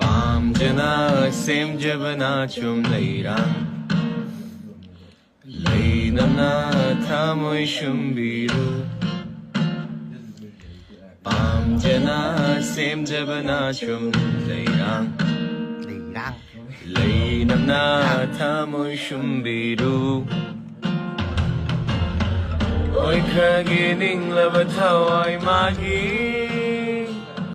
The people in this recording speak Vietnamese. Amcına sem cebına çum leyran Leydana tamışım biru Amcına sem cebına çum leyran Leydana tamışım biru Oy kaginin labatawai magi